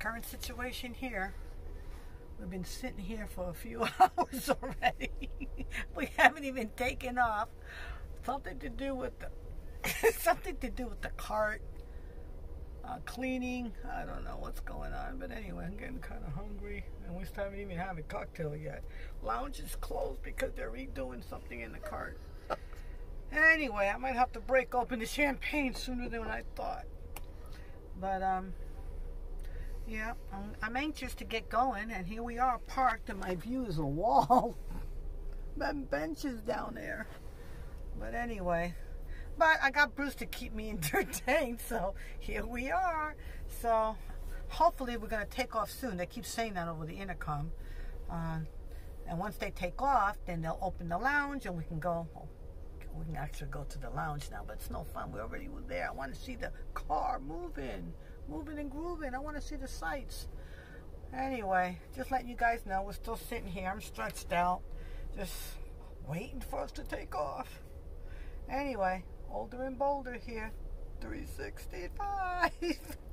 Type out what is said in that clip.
current situation here. We've been sitting here for a few hours already. we haven't even taken off. Something to do with the something to do with the cart. Uh, cleaning. I don't know what's going on, but anyway, I'm getting kind of hungry, and we still haven't even had a cocktail yet. Lounge is closed because they're redoing something in the cart. anyway, I might have to break open the champagne sooner than I thought. But um, yeah, I'm, anxious to get going, and here we are parked, and my view is a wall. and benches down there. But anyway, but I got Bruce to keep me entertained, so here we are. So hopefully we're going to take off soon. They keep saying that over the intercom. Uh, and once they take off, then they'll open the lounge and we can go. We can actually go to the lounge now, but it's no fun. We already were there. I want to see the car moving, moving and grooving. I want to see the sights. Anyway, just letting you guys know, we're still sitting here. I'm stretched out, just waiting for us to take off. Anyway, older and bolder here. 365.